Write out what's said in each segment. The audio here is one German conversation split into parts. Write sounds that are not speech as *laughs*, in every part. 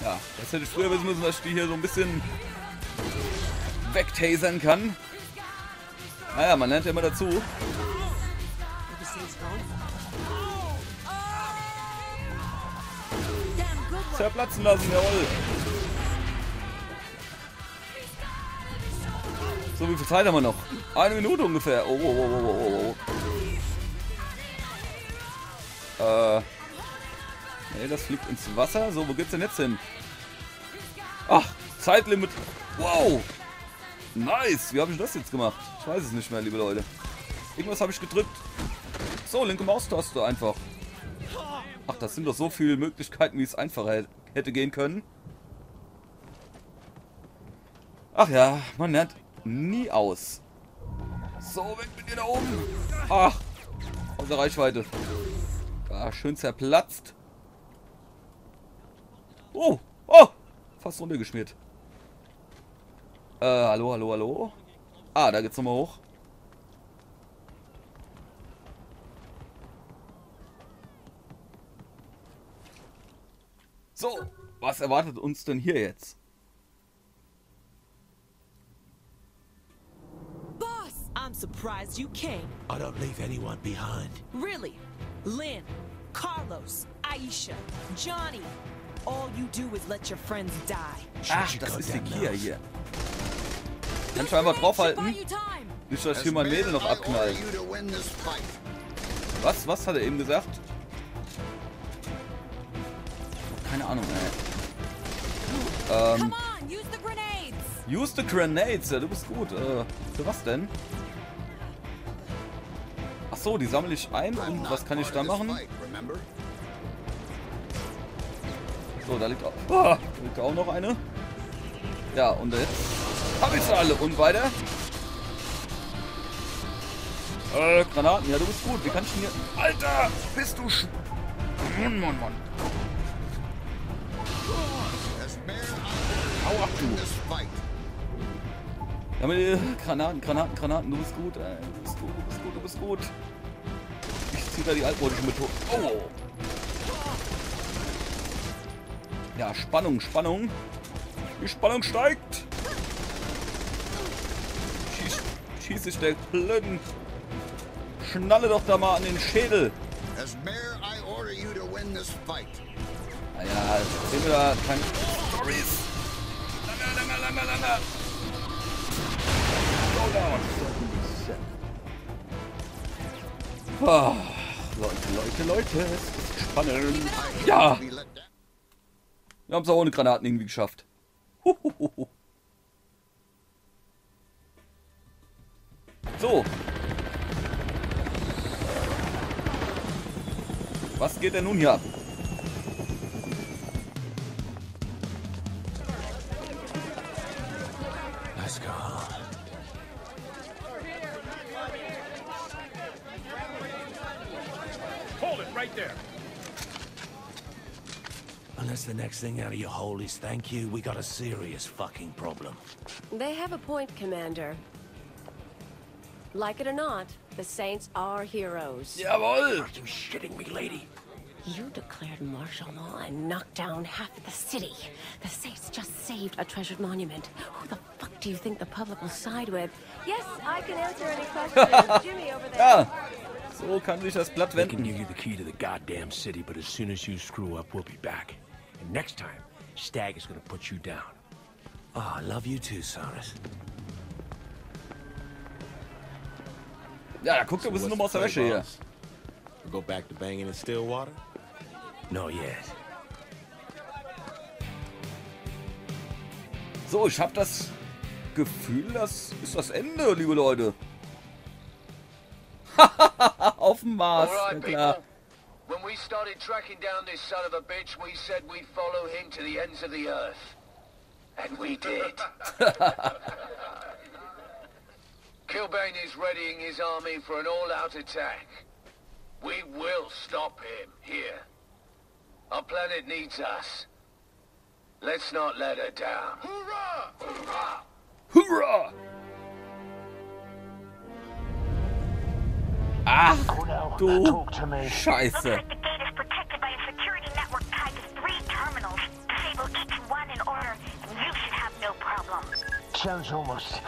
Ja, das hätte ich früher wissen müssen, dass ich die hier so ein bisschen wegtasern kann. Naja, man lernt ja immer dazu. Zerplatzen lassen, jawohl. So, wie viel Zeit haben wir noch? Eine Minute ungefähr. Oh, oh, oh, oh, oh, oh. Äh. Nee, das fliegt ins Wasser. So, wo geht's denn jetzt hin? Ach, Zeitlimit. Wow. Nice. Wie habe ich das jetzt gemacht? Ich weiß es nicht mehr, liebe Leute. Irgendwas habe ich gedrückt. So, linke Maustaste einfach. Ach, das sind doch so viele Möglichkeiten, wie es einfacher hätte gehen können. Ach ja, man lernt nie aus. So, weg mit dir da oben. Ach, außer Reichweite. Ah, schön zerplatzt. Oh, oh, fast runtergeschmiert. Äh, hallo, hallo, hallo. Ah, da geht's nochmal hoch. So, was erwartet uns denn hier jetzt? Boss! I'm surprised you came. I don't leave anyone behind. Really? Lynn, Carlos, Aisha, Johnny. All you do is let your friends die. Ach, das ist die Kia hier. Kannst du einfach draufhalten? Nicht, dass ich hier mein Mädel noch abknallt. Was? Was hat er eben gesagt? Keine Ahnung, ey. Ähm. Use the grenades. Ja, du bist gut. Äh, für was denn? Ach so, die sammle ich ein und was kann ich da machen? So, da liegt auch, oh, liegt auch noch eine. Ja, und jetzt habe ich sie alle. Und weiter. Äh, Granaten. Ja, du bist gut. Wie kann ich denn hier... Alter, bist du... Sch Mann, Mann, Mann. Hau ab, du. Ja, mit äh, Granaten, Granaten, Granaten. Du bist gut, ey. Du bist gut, du bist gut, du bist gut. Ich ziehe da die altmodische Methode. Oh. Ja, Spannung, Spannung. Die Spannung steigt. Schieß, schieß ich der blöden. Schnalle doch da mal an den Schädel. Naja, sehen wir da keine Stories. Langer, langer, langer, langer. Oh, Leute, Leute, Leute, es ist spannend. Ja! Wir haben es auch ohne Granaten irgendwie geschafft. Huhuhu. So. Was geht denn nun hier ab? Let's go. Hold it right there. Unless the next thing out of your hole is thank you, we got a serious fucking problem. They have a point, Commander. Like it or not, the Saints are heroes. Jawohl! Are you shitting me, lady? You declared martial law and knocked down half the city. The Saints just saved a treasured monument. Who the fuck do you think the public will side with? Yes, I can answer any questions. *laughs* Jimmy over there. Ja, so kann sich das Blatt They can give you the key to the goddamn city, but as soon as you screw up, we'll be back. And next time, Stag is gonna put you down. Oh, I love you too, Cyrus. Ja, da guckt er ein bisschen nochmal aus der Wäsche hier. We go back to banging in Stillwater? No, yet. So, ich habe das Gefühl, das ist das Ende, liebe Leute. *laughs* Auf dem Mars, ja Alright, klar. people. When we started tracking down this son of a bitch, we said we'd follow him to the ends of the earth. And we did. *laughs* Kilbane is readying his army for an all-out attack. We will stop him here. Our planet needs us. Let's not let her down. Hoorah! Hoorah! Hurra! Have no problem. Sounds almost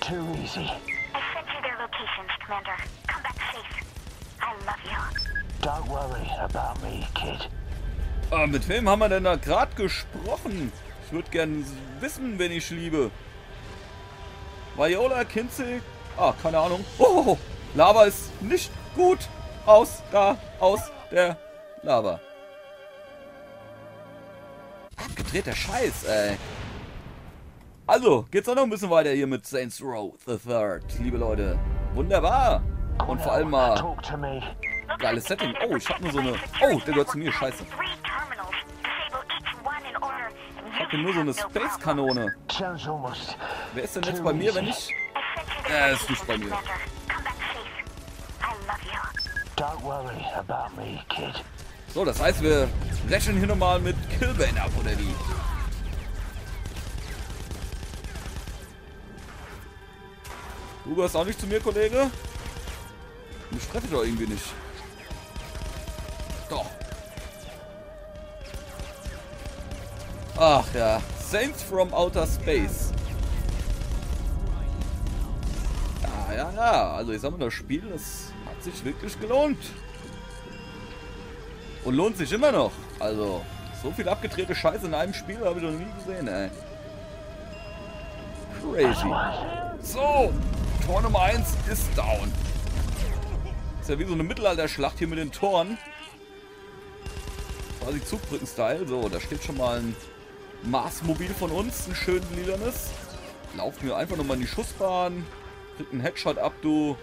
too easy. I sent you their locations, Commander. Come back safe. I love you. Don't worry about me, kid. Ah, mit wem haben wir denn da gerade gesprochen? Ich würde gern wissen, wen ich liebe. Viola, Kinsey? Ah, keine Ahnung. Oh, Lava ist nicht gut. Aus, da, aus der Lava. Abgedrehter Scheiß, ey. Also, geht's auch noch ein bisschen weiter hier mit Saints Row the Third, liebe Leute. Wunderbar. Und vor allem mal geiles Setting. Oh, ich hab nur so eine... Oh, der gehört zu mir, scheiße. Ich hab hier nur so eine Space-Kanone. Wer ist denn jetzt bei mir, wenn ich... Er ist nicht bei mir. Me. So, das heißt, wir brechen hier nochmal mit Killbane ab, oder wie? Du gehörst auch nicht zu mir, Kollege? Mich treffe ich doch irgendwie nicht. Doch. Ach ja. Saints from Outer Space. Ja, ja, ja. Also ich sag mal, das Spiel, das hat sich wirklich gelohnt. Und lohnt sich immer noch. Also, so viel abgedrehte Scheiße in einem Spiel habe ich noch nie gesehen, ey. Crazy. So, Tor Nummer 1 ist down. Ist ja wie so eine Mittelalter-Schlacht hier mit den Toren. Quasi Zugbrücken-Style. So, da steht schon mal ein Marsmobil von uns, ein schön lilanes. Laufen wir einfach nochmal in die Schussbahn. Kriegt einen Headshot ab, du.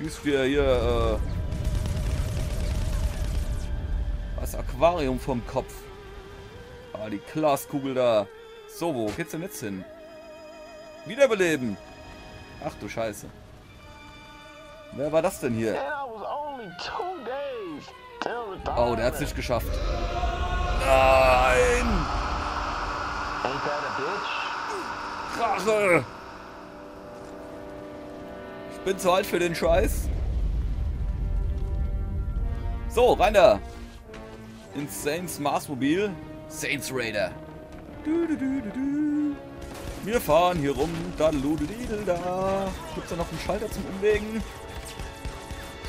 Schießt wir hier, äh, das Aquarium vom Kopf. Ah, die Glaskugel da. So, wo geht's denn jetzt hin? Wiederbeleben. Ach du Scheiße. Wer war das denn hier? Oh, der hat's nicht geschafft. Nein! Rache! Bin zu alt für den Scheiß. So, rein da. Ins Saints Marsmobil. Saints Raider. Du, du, du, du, du. Wir fahren hier rum. Da, da. Gibt's da noch einen Schalter zum Umlegen?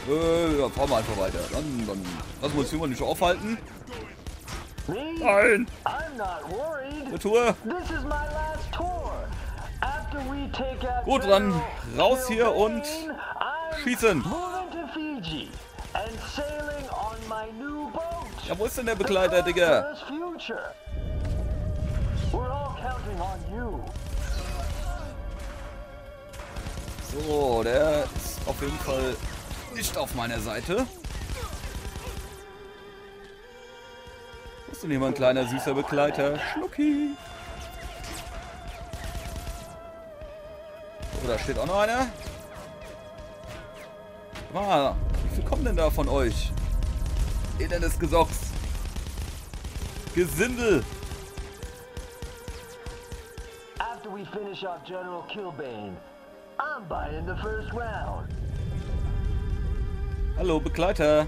Äh, ja, fahren wir einfach weiter. Dann, dann lassen wir uns hier mal nicht aufhalten. Nein! I'm Gut, dann raus hier und schießen. Ja, wo ist denn der Begleiter, Digga? So, der ist auf jeden Fall nicht auf meiner Seite. Ist denn ein kleiner süßer Begleiter? Schlucki. Da steht auch noch einer. Ah, wie viel kommen denn da von euch? Elendes Gesocks. Gesindel. After we finish off General Kilbane, I'm buying the first round. Hallo, Begleiter.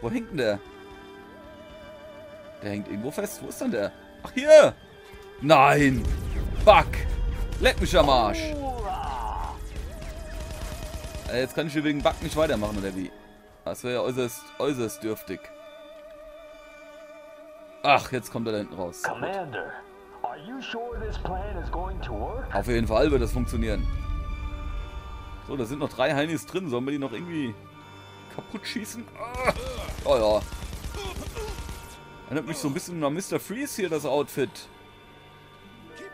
Wo hängt denn der? Der hängt irgendwo fest. Wo ist denn der? Ach, hier! Nein! Fuck! Leck mich am Arsch! Äh, jetzt kann ich hier wegen Bug nicht weitermachen, oder wie? Das wäre ja äußerst, äußerst dürftig. Ach, jetzt kommt er da hinten raus. Commander, are you sure this plan is going to work? Auf jeden Fall wird das funktionieren. So, da sind noch drei Heinis drin. Sollen wir die noch irgendwie kaputt schießen? Ah! Oh ja. Erinnert mich so ein bisschen an Mr. Freeze hier, das Outfit.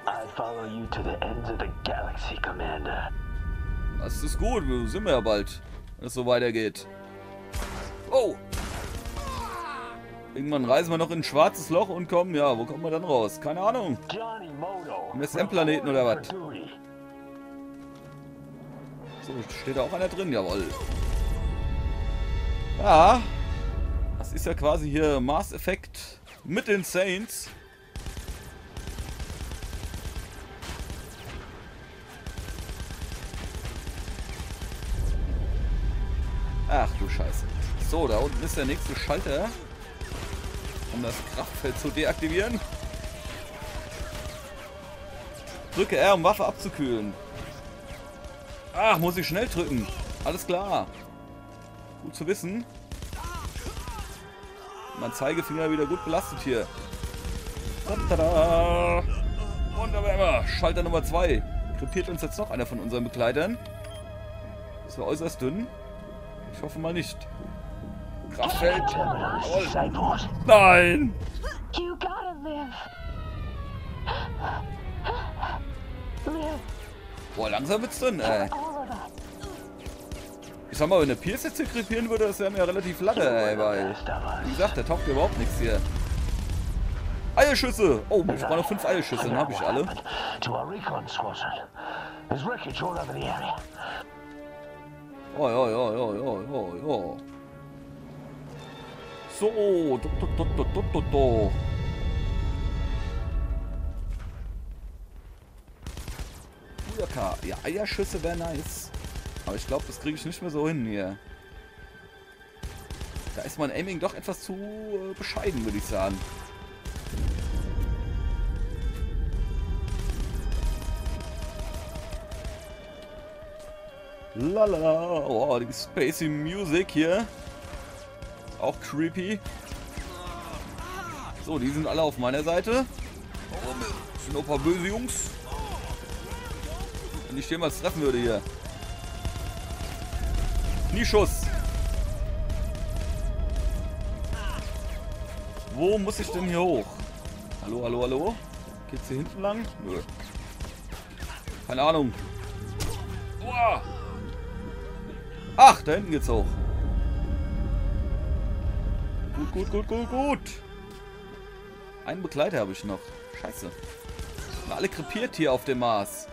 I follow you to the ends of the galaxy, Commander. Das ist gut, wir sind wir ja bald, wenn es so weitergeht. Oh! Irgendwann reisen wir noch in ein schwarzes Loch und kommen, ja, wo kommen wir dann raus? Keine Ahnung. Am SM-Planeten oder was? So, steht da auch einer drin? Jawohl. Ja. Das ist ja quasi hier Mass Effect mit den Saints. Ach du Scheiße. So, da unten ist der nächste Schalter. um das Kraftfeld zu deaktivieren. Drücke R, um Waffe abzukühlen. Ach, muss ich schnell drücken. Alles klar. Gut zu wissen. Mein Zeigefinger wieder gut belastet hier. Tada! Wunderbar. Schalter Nummer 2. Krepiert uns jetzt noch einer von unseren Begleitern. Das war äußerst dünn. Ich hoffe mal nicht. Kraftfeld. Jawohl. Nein! You gotta live. Live, Boah, langsam wird's dünn, ey. Ich sag mal, wenn der Pierce jetzt hier krepieren würde, das wäre mir relativ lange, ey, weil... Wie gesagt, der taugt überhaupt nichts hier. Eierschüsse! Oh, ich brauche noch fünf Eierschüsse, dann habe ich alle. Oh, ja, ja, ja, ja, ja, ja. So, do, do, do, do, do, do, do. Bujaka. Ja, Eierschüsse wäre nice. Aber ich glaube, das kriege ich nicht mehr so hin hier. Da ist mein Aiming doch etwas zu äh, bescheiden, würde ich sagen. Lala, oh, die spacey Music hier. Auch creepy. So, die sind alle auf meiner Seite. Das sind noch ein paar böse Jungs. Wenn ich jemals treffen würde hier. Knieschuss. Wo muss ich denn hier hoch? Hallo, hallo, hallo? Geht's hier hinten lang? Nö. Keine Ahnung. Uah. Ach, da hinten geht's hoch. Gut, gut, gut, gut, gut. Einen Begleiter habe ich noch. Scheiße. Sind alle krepiert hier auf dem Mars.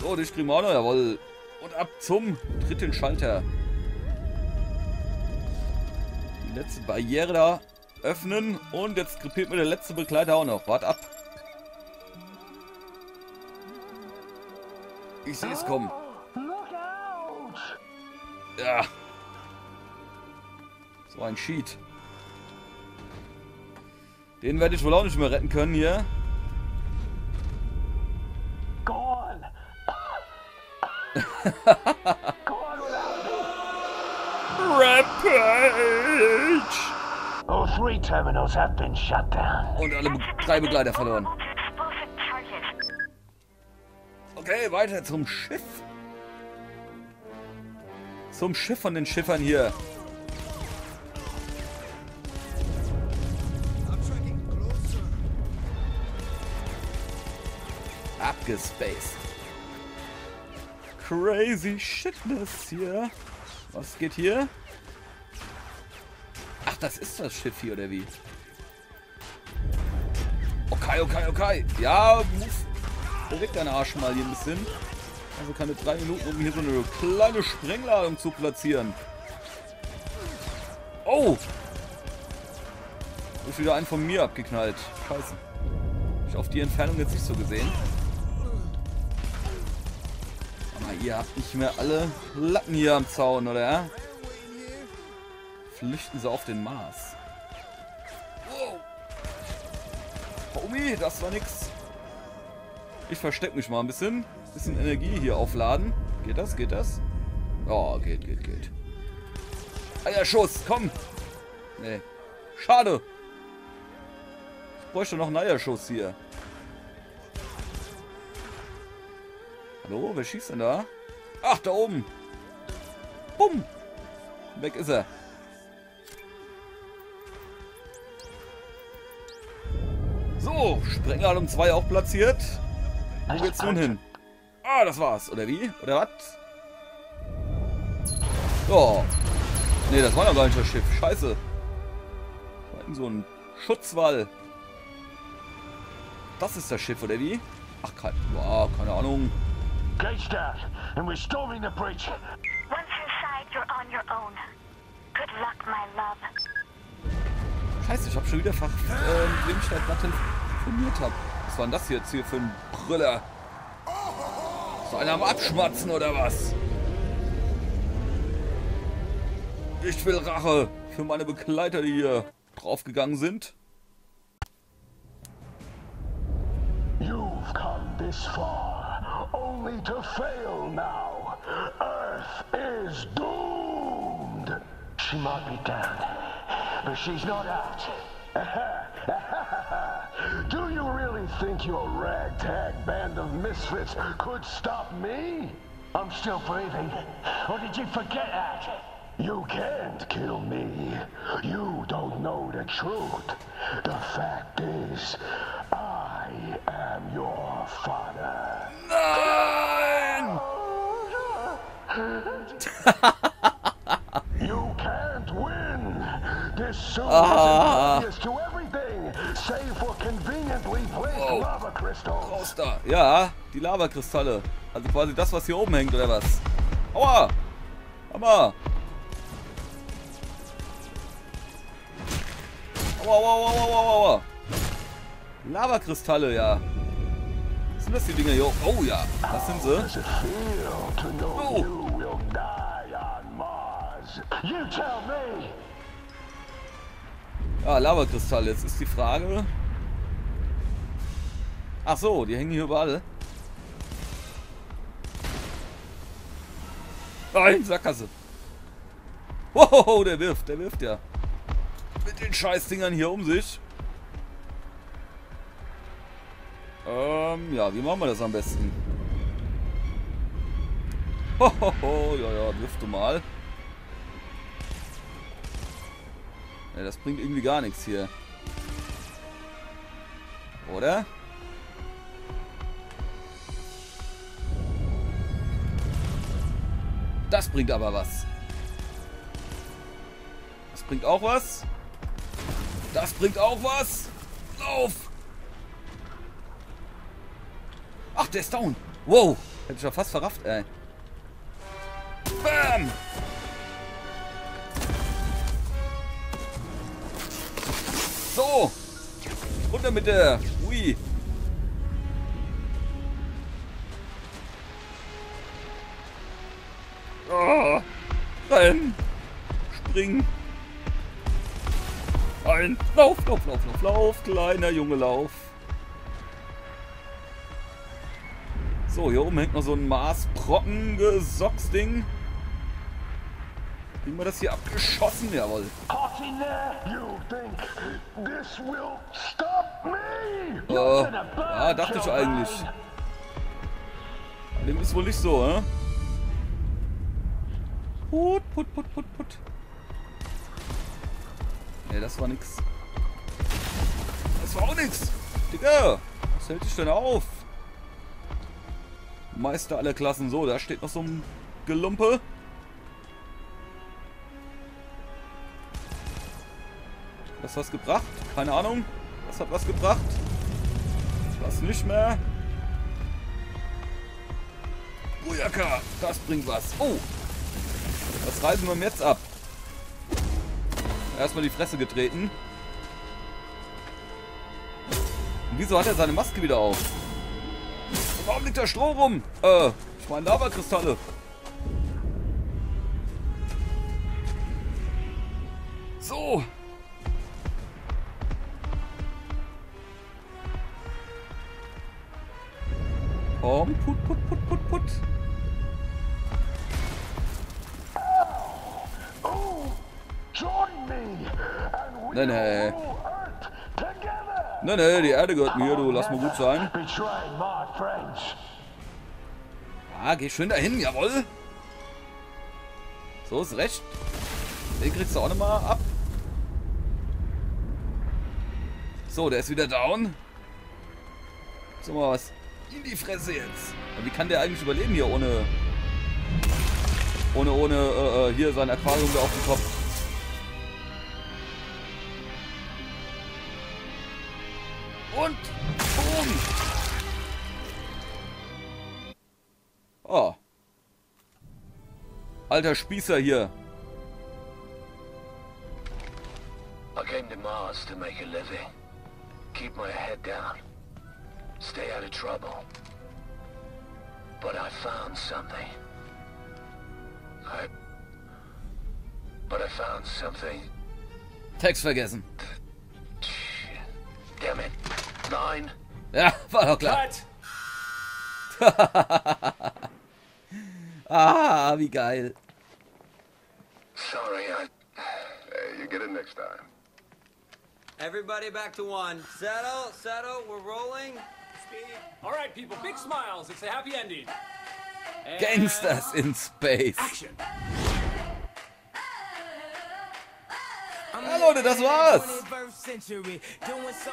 So, dich kriegen wir auch noch, jawohl. Und ab zum dritten Schalter. Die letzte Barriere da öffnen. Und jetzt krepiert mir der letzte Begleiter auch noch. Wart ab. Ich sehe es kommen. Look out! Ja. So ein Cheat. Den werde ich wohl auch nicht mehr retten können hier. *laughs* Rampage! All three terminals have been shut down. Und alle Be drei Begleiter verloren. Weiter zum Schiff. Zum Schiff von den Schiffern hier. Abgespaced. Crazy shitness hier. Was geht hier? Ach, das ist das Schiff hier, oder wie? Okay, okay, okay. Ja, muss Beweg deinen Arsch mal hier ein bisschen. Also keine drei Minuten, um hier so eine kleine Sprengladung zu platzieren. Oh! Ist wieder ein von mir abgeknallt. Scheiße. Ich auf die Entfernung jetzt nicht so gesehen. Aber ihr habt nicht mehr alle Latten hier am Zaun, oder? Flüchten sie auf den Mars. Wow. Homie, das war nix. Ich verstecke mich mal ein bisschen. Bisschen Energie hier aufladen. Geht das? Geht das? Ja, geht, geht, geht. Eierschuss, komm! Nee. Schade. Ich bräuchte noch einen Eierschuss hier. Hallo, wer schießt denn da? Ach, da oben. Bumm. Weg ist er. So, Sprengladung 2 auch platziert. Wo geht's nun hin? Ah, das war's. Oder wie? Oder was? Ja. Nee, das war doch gar nicht das Schiff. Scheiße. Da hinten so ein Schutzwall. Das ist das Schiff, oder wie? Ach, kein, ja, keine Ahnung. Gates down, and we're storming the bridge. Once inside, you're on your own. Good luck, my love. Scheiße, ich habe schon wieder ver äh, mit wem ich da telefoniert habe. Was war denn das jetzt hier für ein Brüller? Ist einer am Abschmatzen oder was? Ich will Rache für meine Begleiter, die hier draufgegangen sind. You've come this far, only to fail now. Earth is doomed. She might be down, but she's not out. *laughs* You think your ragtag band of misfits could stop me? I'm still breathing. Or did you forget that? You can't kill me. You don't know the truth. The fact is, I am your father. Nein! *laughs* You can't win. This suit Ah. is to crystals. Raus da. Ja, die Lavakristalle. Also quasi das, was hier oben hängt, oder was? Aua! Hammer! Aua, aua, aua, aua, aua. Lavakristalle, ja. Was sind das, die Dinger hier? Oh ja, das sind sie. Oh. You tell me. Ah, Lavakristalle. Jetzt ist die Frage... Ach so, die hängen hier überall. Nein, Sackgasse. Wow, der wirft, der wirft ja. Mit den Scheißdingern hier um sich. Ähm, ja, wie machen wir das am besten? Hohoho, ja, ja, wirf du mal. Ja, das bringt irgendwie gar nichts hier. Oder? Das bringt aber was. Das bringt auch was. Das bringt auch was. Lauf! Ach, der ist down. Wow. Hätte ich ja fast verrafft, ey. Bam! So. Runter mit der. Ui. Oh. Rein. Spring. Rein. Lauf, lauf, lauf, lauf, lauf. Kleiner Junge, lauf. So, hier oben hängt noch so ein Mars-Brocken-Gesocks-Ding. Kriegen wir das hier abgeschossen? Jawohl. Caught burn, ja, dachte ich eigentlich. Dem ist wohl nicht so, hä? Put, put, put, put, put. Ne, das war nix. Das war auch nix. Digga, was hält dich denn auf? Meister aller Klassen. So, da steht noch so ein Gelumpe. Was gebracht? Keine Ahnung. Das hat was gebracht. Das nicht mehr. Bujaka, das bringt was. Oh, was reißen wir ihm jetzt ab? Erstmal die Fresse getreten. Und wieso hat er seine Maske wieder auf? Warum liegt da Stroh rum? Äh, ich meine Lavakristalle. So. Komm, put, put, put, put, put. Me, and we Nee. Ne, ne, die Erde gehört mir, du. Lass mal gut sein. Ah, geh schön dahin, jawohl. So ist recht. Den kriegst du auch nochmal ab. So, der ist wieder down. So mal was in die Fresse jetzt. Und wie kann der eigentlich überleben hier ohne... Ohne, ohne, äh, äh, hier sein Aquarium da auf dem Kopf. Und, boom. Oh. Alter Spießer hier. I came to Mars to make a living. Keep my head down. Stay out of trouble. But I found something. I... But I found something Text vergessen. Damn it. Nine. Ja, *laughs* war doch klar. Cut! *laughs* Ah, wie geil. Sorry, I... Hey, you get it next time. Everybody back to one. Settle, settle, we're rolling. All right, people, big smiles. It's a happy ending. And Gangsters in Space. Action. Ja, Leute, das war's.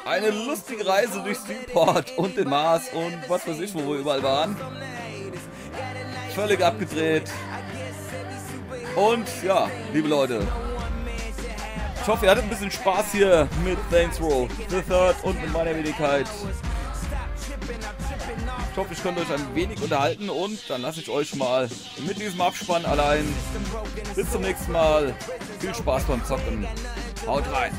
Eine lustige Reise durch Seaport und den Mars und was weiß ich, wo wir überall waren. Völlig abgedreht. Und ja, liebe Leute. Ich hoffe, ihr hattet ein bisschen Spaß hier mit Saints Row The Third und mit meiner Wenigkeit. Ich hoffe, ich konnte euch ein wenig unterhalten und dann lasse ich euch mal mit diesem Abspann allein. Bis zum nächsten Mal. Viel Spaß beim Zocken. Haut rein.